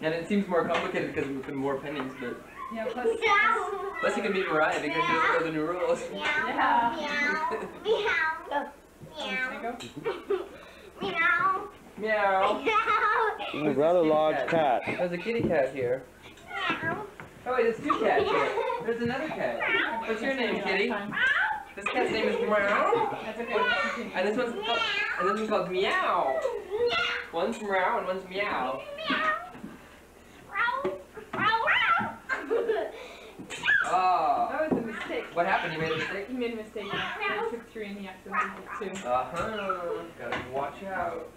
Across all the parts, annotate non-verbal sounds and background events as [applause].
and it seems more complicated because we put more pennies, but Yeah, plus. plus you can beat Mariah because she doesn't know the new rules. [laughs] Yeah. Meow. Meow. Meow. [laughs] Meow. Meow. A rather large cat. There's a kitty cat here. Meow. Oh wait, there's two cats here. [laughs] There's another cat. What's your name, kitty? This cat's name is Meow. That's okay. And this one's called, and this one's called Meow. One's Meow and one's Meow. Oh. That was a mistake. What happened? You made a mistake? He made a mistake. I took three and he accidentally took two. Uh-huh. Gotta watch out.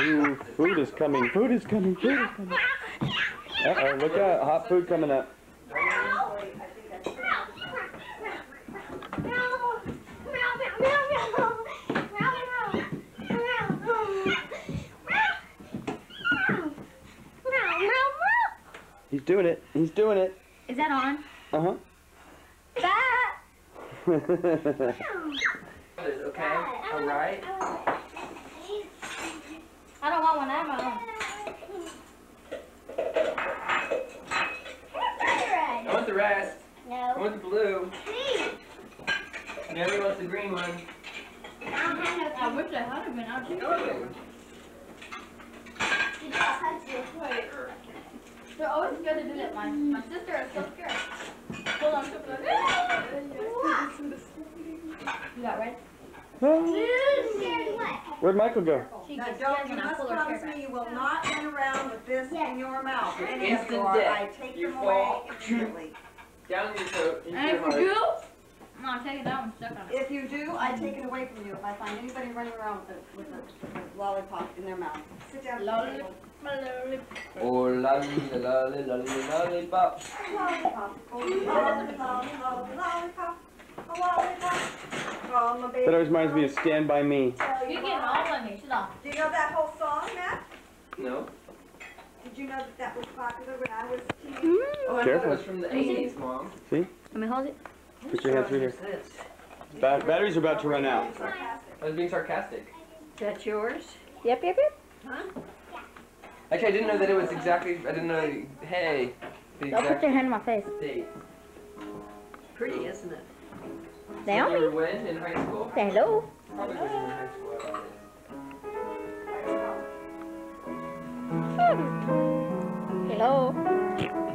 Ooh, food is coming, food is coming, food is coming. Uh-oh, look out, hot food coming up. Doing it, he's doing it. Is that on? Uh-huh. [laughs] Okay? Alright? I don't want one. I have my own. I want the rest. I No. want the blue. Mary wants the green one. I wish I had been out Oh. They're always scared to do that. My, my sister is so scared. Hold on, she'll be like, "Ah!" You got red? Where'd Michael go? She Now, gets don't, you must promise me you will not run around with this in your mouth. Any of Instant you are. I take You them fall. away [laughs] immediately. Down your throat. into And your if heart. you do, no, I'm taking that one. Stuck on it. If you do, I take it away from you if I find anybody running around with a, with a, with a lollipop in their mouth. Sit down at the Lolli- table. Oh, lolly, lolly, lolly, lollipop. Lollipop, oh, lolly, lolly, lolly, lollipop, a lollipop. From a baby That always reminds me of Stand By Me. tell You're getting all on me. Shut up. Do you know that whole song, Matt? No? Did you know that that was popular when I was a teenager? Mm. Oh, I thought Careful. it was from the 80s, Mom. See? Let me hold it. Put your hand through here. Ba- batteries are about to run out. I was being sarcastic. That's yours? Yep, yep, yep. Huh? Yeah. Actually, I didn't know that it was exactly, I didn't know, hey, the Don't put your hand in my face. date. Pretty, isn't it? You were Naomi. when in high school? Say hello. Probably when you were in high school. I thought hmm. Hello.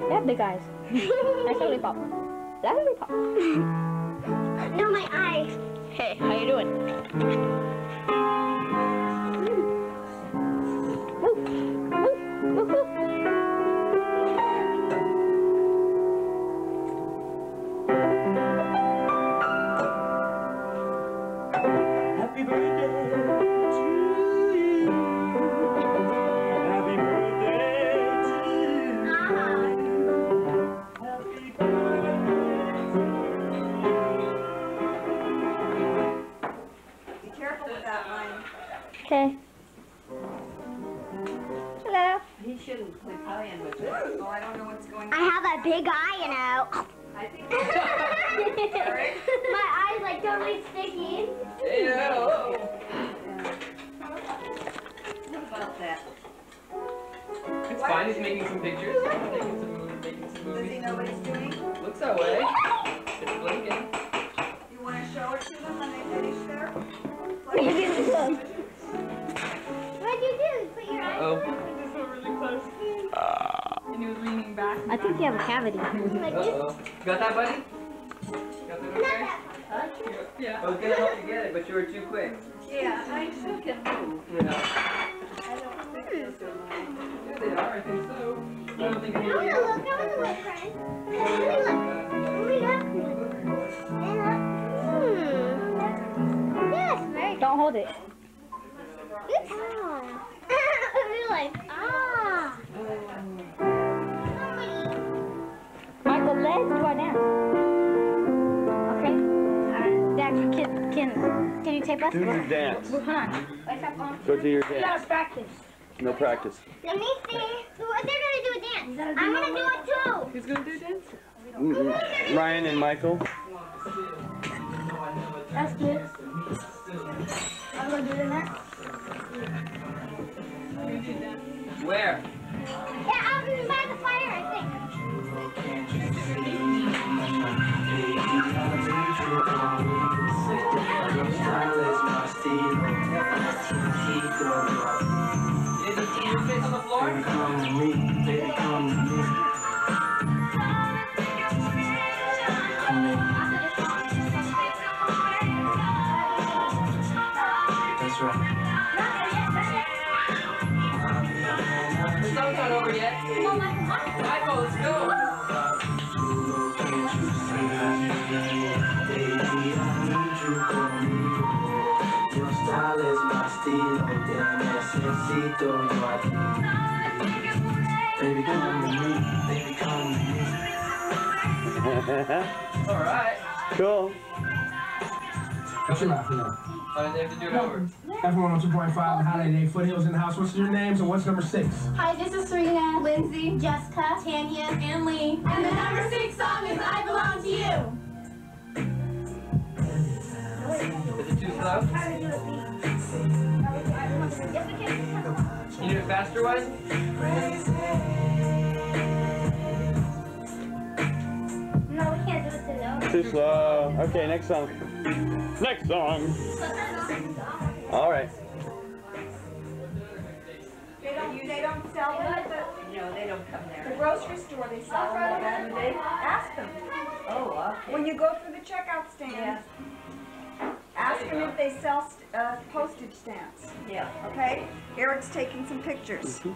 They big eyes. nice lollipop. Lollipop. No, my eyes. Hey, how you doing? Doing? Looks that way. It's blinking. You want to show it to them when they finish there? [laughs] What'd you do? Put your eyes Oh. He just went really close. Ah. And he was leaning back. I think you have a cavity. [laughs] like. Uh-oh. Got that, buddy? Got that okay? Yeah. I was gonna help you get it, but you were too quick. Yeah, I still can move. Yeah. I don't think those are mine. Yeah, they are, I think so. I don't think I any wanna look, I wanna look, friend. Hold it. good. Ah. [laughs] We're like, ah. Michael, let's do our dance. Okay? Alright. Dad, can, can, can you tape us? Do your dance. Hold on. Wait, stop on. Go do your We dance. gotta practice. No practice. Let me see. What they're gonna do a dance. I'm gonna do it too. Who's gonna do dance? Mm, mm. Ryan and Michael. Where? Yeah, out in by the fire, I think. Is it your face on the floor? Necesito yo a ti. Baby, come with me, baby, come with me. [laughs] All right. cool. What's your last name? Why did they have to do it over? Everyone on 2.5 Holiday Foothills in the house. What's your names and what's number six? Hi, this is Serena, Lindsay, Jessica, Tanya, and Lee. And the number six song is I Belong to You. Is it too slow? You need it faster, wise? No, we can't do it to those. Too slow. Okay, next song. Next song. All right. They don't, they don't sell them at the, No, they don't come there. the grocery store, they sell them at the, they ask them. Oh, okay. When you go through the checkout stand, ask them if they sell st- uh, postage stamps, Yeah. okay? Eric's taking some pictures. Pretty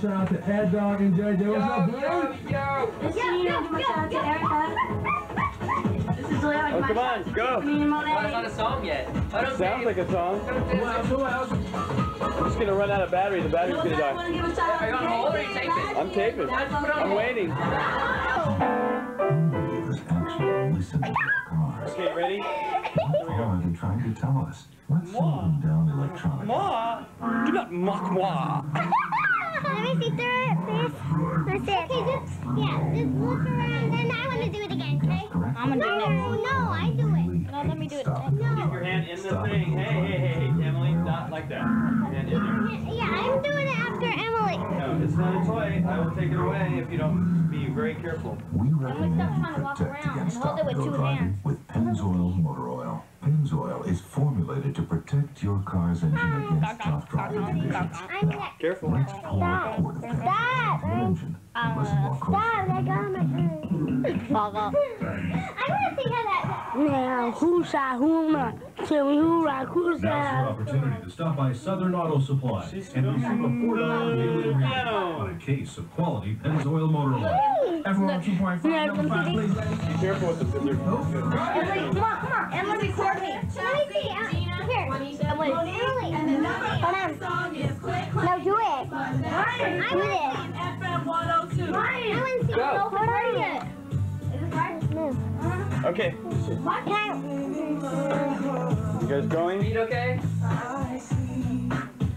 shout out to Ed Dog and JJ. Yo, What's up, yo, dude? yo. This is me, I'll give my shout Oh, come on, go. Me and Well, it's not a song yet. I don't Sounds like a song. Who else? Who else? I'm just gonna run out of battery. The battery's gonna die. Want to a shout Are you on hold or are you taping? I'm taping. I'm waiting. Neighbors actually listen to our cars. Okay, ready? What are they trying to tell us? Let's slow them down electronically. Moi. Do not mock moi. Let me see through it, please. Let's see. Okay, just, yeah, just look around, and I want to do it again, okay? I'm gonna do it next. No, I do it. No, let me do it. Stop Keep your hand in the thing. Hey, hey, hey, hey, Emily, not like that. Hand in there. Yeah, I'm doing it after Emily. No, it's not a toy. I will take it away if you don't be very careful. We stop recommend trying to walk around and hold it with two hands. with Pennzoil Motor Oil. Pennzoil is formulated to protect your car's engine against tough driving conditions. I'm. Careful. Let's pour a quart of Pennzoil Stop. on your engine and uh, listen more closely. Stop, I got my Fuck up. I want to see how that. Now, who's that? Who am I? Tell me who right, who's Now's your opportunity to stop by Southern Auto Supply and receive a $4 daily rebate on a case of quality Pennzoil motor oil. Everyone on 2.5 number five, please. Be careful with the. They're, Emily, come on, come on. Emily, record me. Let me see. uh, Here. Emily. Emily. Hold on. No, do it. I do it. FM 102. I want to see. Go. So hard it. Is it hard? Move. okay. Can I? You guys going? Feet okay?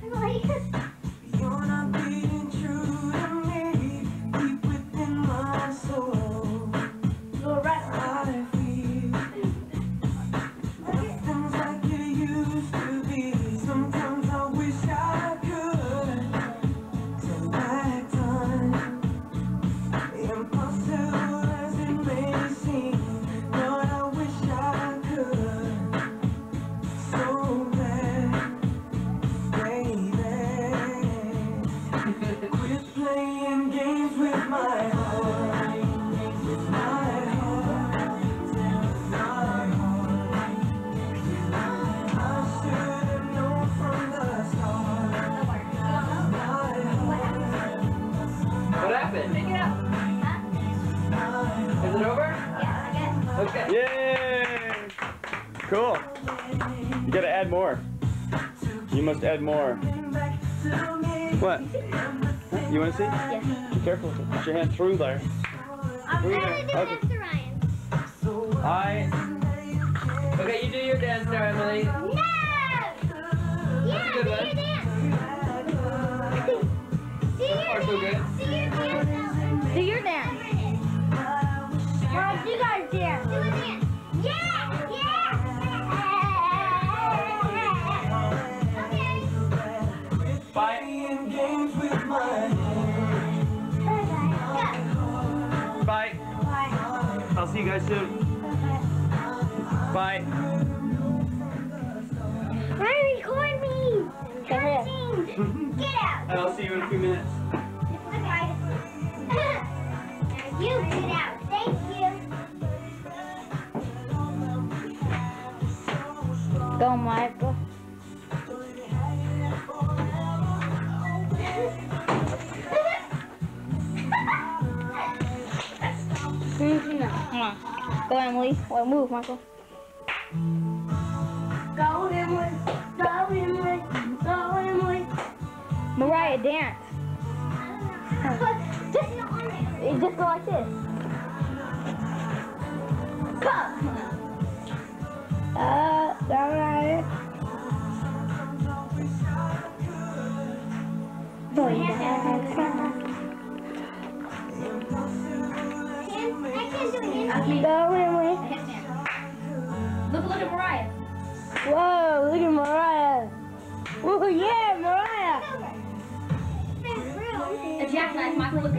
You're You must add more. What? You wanna see? Yes. Be careful. Put your hand through there. I'm Through gonna do there. it Ryan. I. Okay, you do your dance now, Emily. You guys soon. Bye. Ryan, record me. Come here. Get out. And I'll see you in a few minutes. Okay. you get out. Thank you. Go, Michael. Emily. Well, move, Michael. Go, Emily. Go, Emily. Go, Emily. Mariah, dance. Just not on there. You just go like this.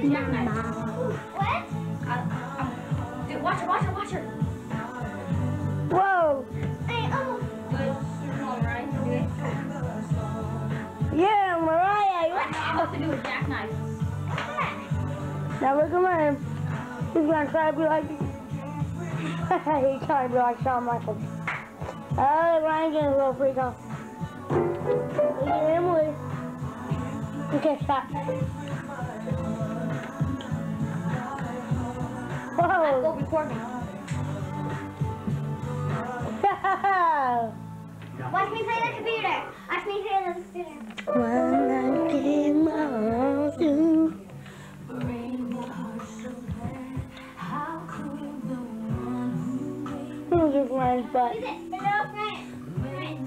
What? Uh, dude, watch. Whoa. Hey, oh. Yeah, Mariah. Now, I'm to do a jackknife. Now look at him. He's gonna try to be like. He's trying to be like Shawn Michaels. Oh, Ryan getting a little freak off. Emily. Okay, stop. Whoa. record me. Watch me play the computer. Watch me play the computer. When I came out you. Who's this Ryan's butt? Who's it? Hello, friend.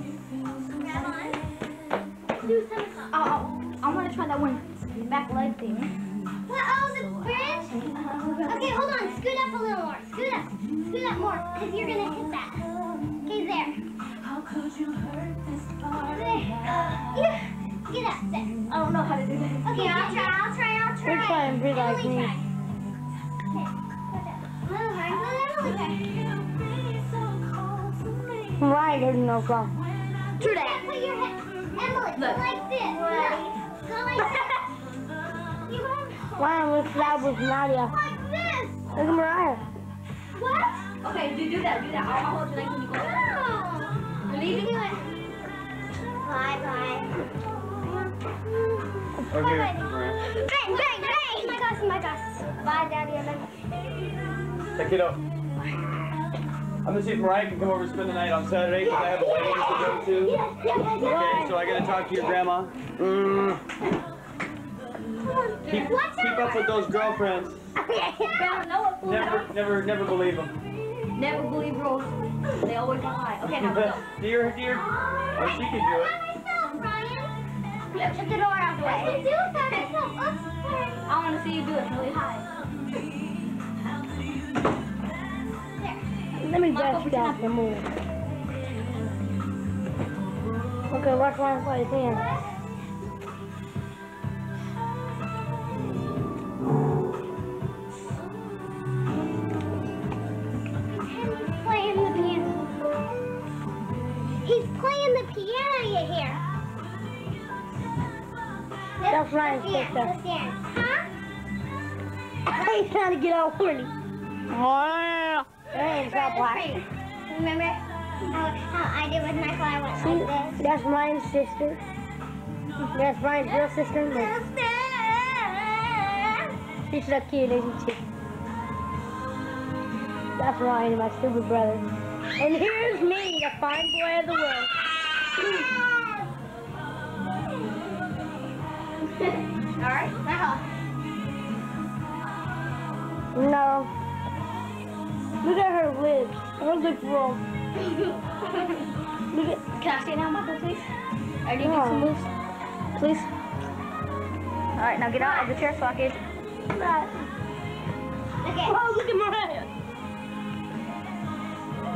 Grab on. Do some. Oh, oh, oh. I want to try that one back leg thing. Oh, the bridge? Okay, hold on. Scoot up a little more. Scoot up. Scoot up more. Because you're going to hit that. Okay, there. There. Yeah. Get up there. I don't know how to do that. Okay, I'll try. I'll try. I'll try. You're trying be like me. try. Okay. Go down. Move, Ryan. Go down. Emily, try. Ryan doesn't know from. True that. Put your head. Emily, go Look. like this. Go like this. You want Ryan looks loud with Nadia. like this. Look at Mariah. What? Okay, do, do that, do that. I'll, I'll hold your leg when you go. No. You're leaving? Do it. Bye bye. Okay. Bang, bang, bang. Oh my gosh, oh my gosh. Bye, Daddy. I love you. Check it out. I'm gonna see if Mariah can come over and spend the night on Saturday because I have a wedding to go to. Yes, yes, yes. Okay, so I gotta talk to your grandma. Mm, keep, keep up with those girlfriends. Grandma, no one fooled Never, never, never believe them. Never believe rules. They always lie. Okay, now let's go. [laughs] dear, dear, oh, oh, or she can do it. Yeah, shut the door out the way. I can do it by myself. Oops. I want to see you do it really high. Let me Michael, just pretend stop the move. Okay, watch Ryan play his hand. That's Ryan's Listen, sister. listen. Huh? He's trying to get all horny. Oh, Hey, stop laughing. Remember how, how I did with Michael? I went See, like this. that's Ryan's sister. That's Ryan's real sister. Liz. She's so cute, isn't she? That's Ryan, my stupid brother. And here's me, the fine boy of the world. [laughs] Alright, now. No. Look at her lips. Her lips roll. Look at. Can I see now, Michael, please? Are you Yeah. some moves? Please. Alright, now get out of the chair so I can. that. Look at. Oh, look at Mariah.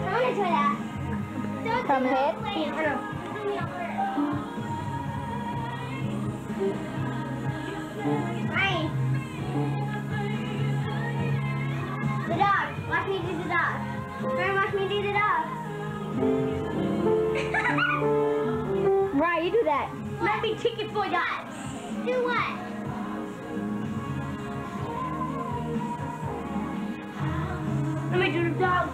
Someone try that. From hit. [laughs] Ryan. The dog. Watch me do the dog. Watch me do the dog. Right, you do that. Let me ticket for that. Do what? Let me do the dog.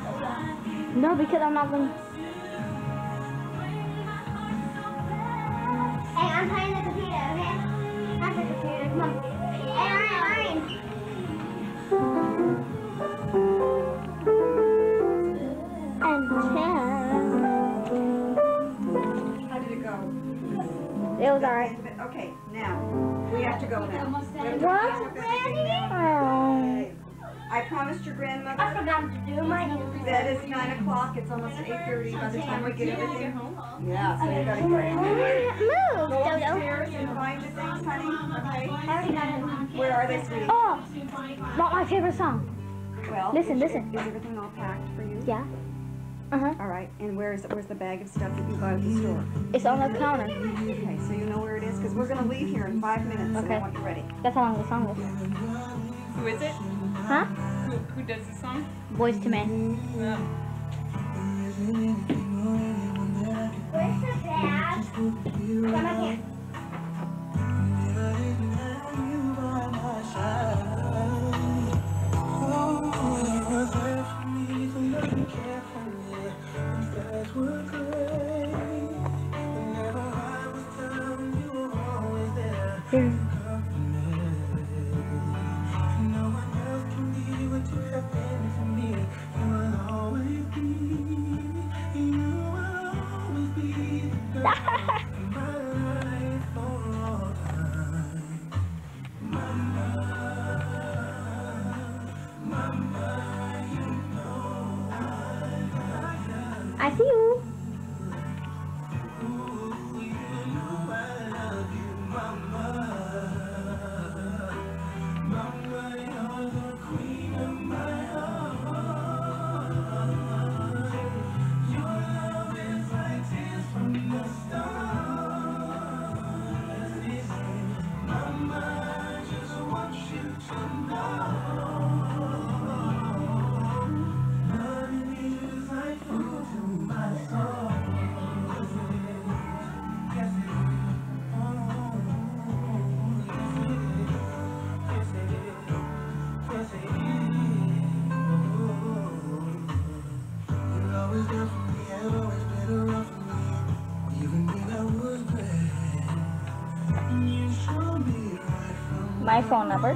No, because I'm not gonna. Hey, Okay, now, we have to go now. We have to What? finish up everything now. Okay. I promised your grandmother. I forgot to do my That is nine o'clock, it's almost eight thirty by the time we get everything. Yeah, so you gotta get. Move, Go upstairs and find your things, honey, okay? I already got it. Where are they, sweetie? Oh, not my favorite song. Well. Listen, is- listen. Is everything all packed for you? Yeah. Uh huh. All right, and where's, where's the bag of stuff that you got at the store? It's on the counter. Okay, so you know where it is, because we're gonna leave here in five minutes, and I Okay. want you ready. That's how long the song is. Who is it? Huh? Who, who does the song? Boyz II Men. Yeah. Where's the bag? Come on here. My phone number.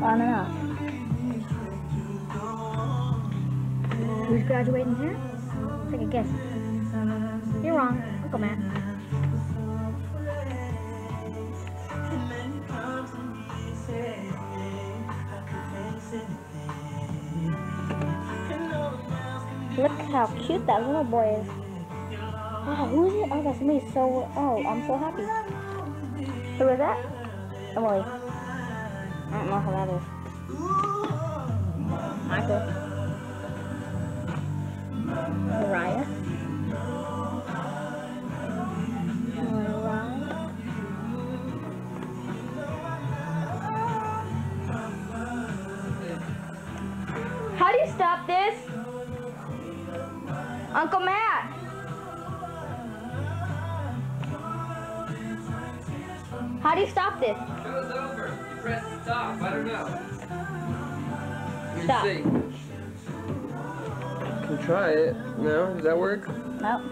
On and off. Who's graduating here? Take a guess. You're wrong. Uncle Matt. How cute that little boy is. Wow, who is it? Oh, that's me. So, oh, I'm so happy. Who is that? Emily. I don't know who that is. Michael. Mariah. Stop. see. Can try it. No? Does that work? Nope.